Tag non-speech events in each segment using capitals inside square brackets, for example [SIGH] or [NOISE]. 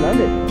南北。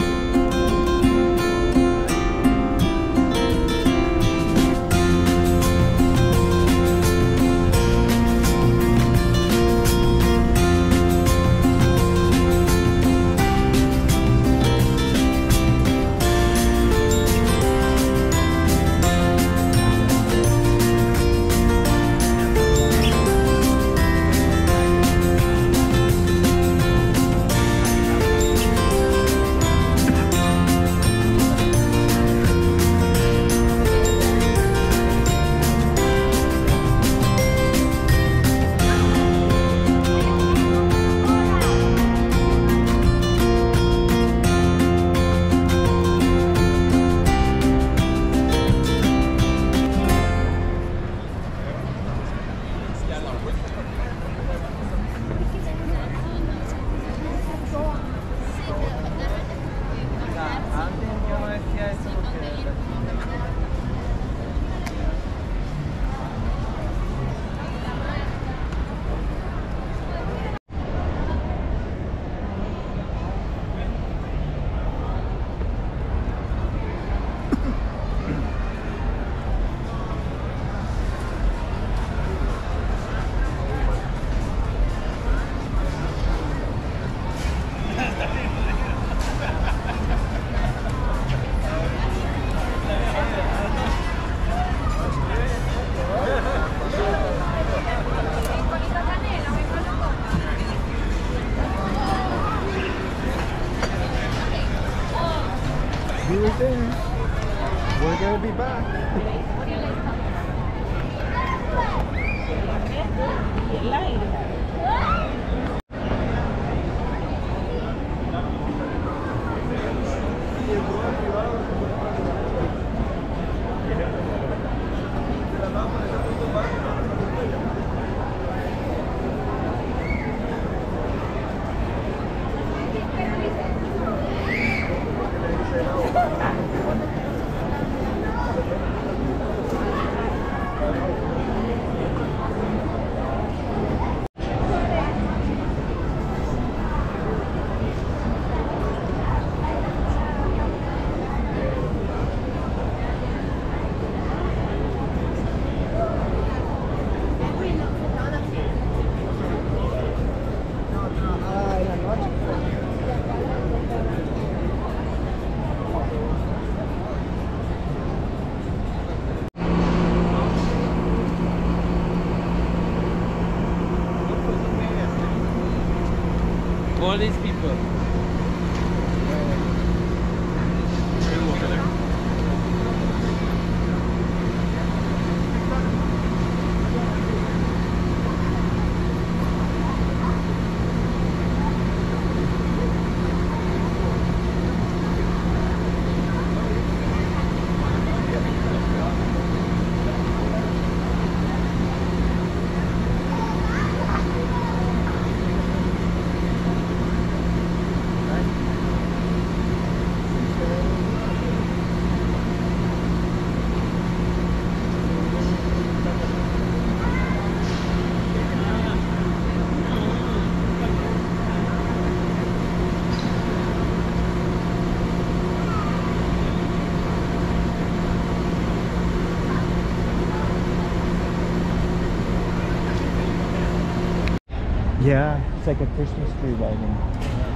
Right there. We're gonna be back. [LAUGHS] All these people. Yeah, it's like a Christmas tree wagon.